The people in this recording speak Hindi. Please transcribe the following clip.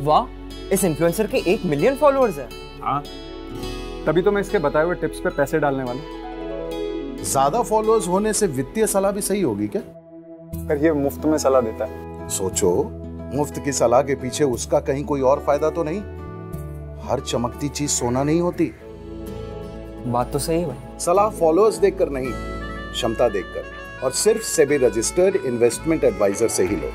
वाह इस इन्फ्लुएंसर के एक मिलियन फॉलोअर्स हैं। हाँ तभी तो मैं इसके बताए हुए टिप्स पे पैसे डालने वाला ज़्यादा फॉलोअर्स होने से वित्तीय सलाह भी सही होगी क्या? पर ये मुफ़्त में सलाह देता है। सोचो मुफ़्त की सलाह के पीछे उसका कहीं कोई और फ़ायदा तो नहीं। हर चमकती चीज़ सोना नहीं होती। बात तो सही है सलाह फॉलोअर्स देखकर नहीं क्षमता देखकर। और सिर्फ़ सेबी रजिस्टर्ड इन्वेस्टमेंट एडवाइजर से ही लो।